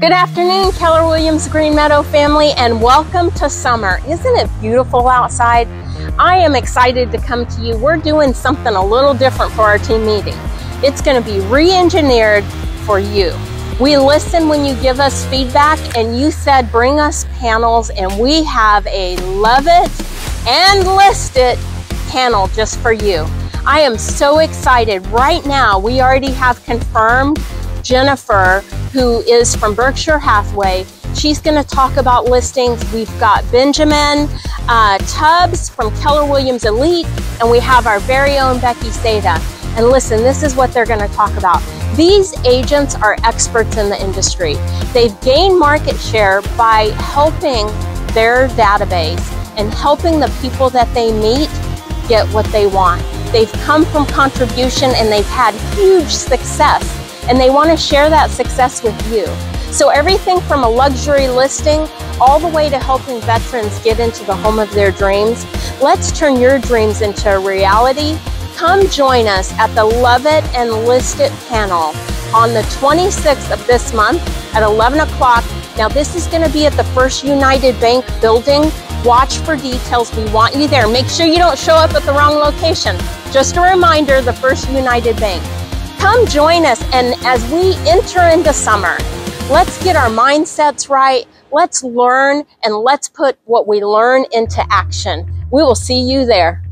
Good afternoon, Keller Williams Green Meadow family, and welcome to summer. Isn't it beautiful outside? I am excited to come to you. We're doing something a little different for our team meeting. It's going to be re engineered for you. We listen when you give us feedback, and you said bring us panels, and we have a love it and list it panel just for you. I am so excited. Right now, we already have confirmed Jennifer, who is from Berkshire Hathaway. She's going to talk about listings. We've got Benjamin uh, Tubbs from Keller Williams Elite, and we have our very own Becky Seda. And listen, this is what they're going to talk about. These agents are experts in the industry. They've gained market share by helping their database and helping the people that they meet get what they want. They've come from contribution and they've had huge success and they want to share that success with you. So everything from a luxury listing all the way to helping veterans get into the home of their dreams. Let's turn your dreams into a reality. Come join us at the Love It and List It panel on the 26th of this month at 11 o'clock. Now this is going to be at the First United Bank building. Watch for details. We want you there. Make sure you don't show up at the wrong location. Just a reminder, the First United Bank. Come join us, and as we enter into summer, let's get our mindsets right. Let's learn and let's put what we learn into action. We will see you there.